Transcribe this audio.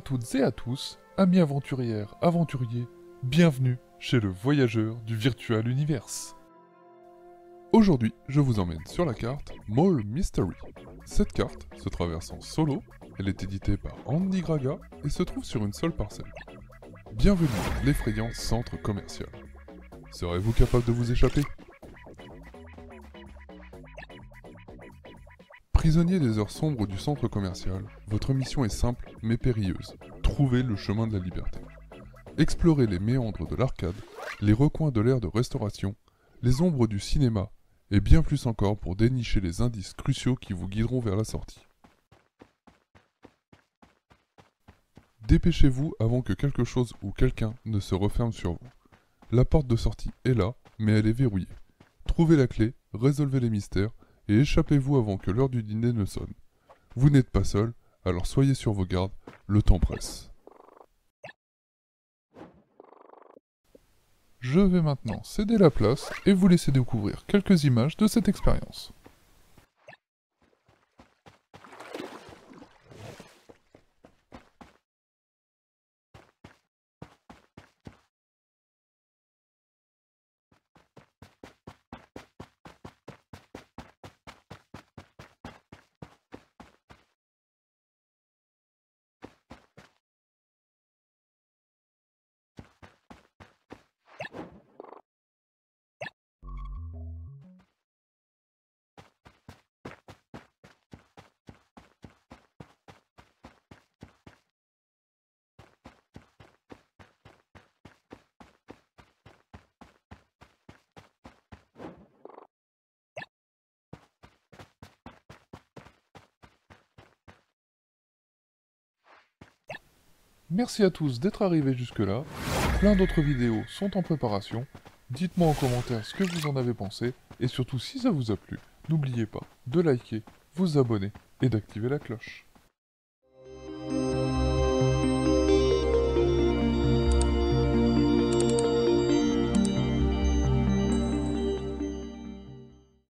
toutes et à tous, amis aventurières, aventuriers, bienvenue chez le voyageur du Virtual Universe. Aujourd'hui, je vous emmène sur la carte Mall Mystery. Cette carte se traverse en solo, elle est éditée par Andy Graga et se trouve sur une seule parcelle. Bienvenue dans l'effrayant centre commercial. Serez-vous capable de vous échapper? Prisonnier des heures sombres du centre commercial, votre mission est simple mais périlleuse. Trouvez le chemin de la liberté. Explorez les méandres de l'arcade, les recoins de l'aire de restauration, les ombres du cinéma, et bien plus encore pour dénicher les indices cruciaux qui vous guideront vers la sortie. Dépêchez-vous avant que quelque chose ou quelqu'un ne se referme sur vous. La porte de sortie est là, mais elle est verrouillée. Trouvez la clé, résolvez les mystères, et échappez-vous avant que l'heure du dîner ne sonne. Vous n'êtes pas seul, alors soyez sur vos gardes, le temps presse. Je vais maintenant céder la place et vous laisser découvrir quelques images de cette expérience. Merci à tous d'être arrivés jusque-là. Plein d'autres vidéos sont en préparation. Dites-moi en commentaire ce que vous en avez pensé. Et surtout si ça vous a plu, n'oubliez pas de liker, vous abonner et d'activer la cloche.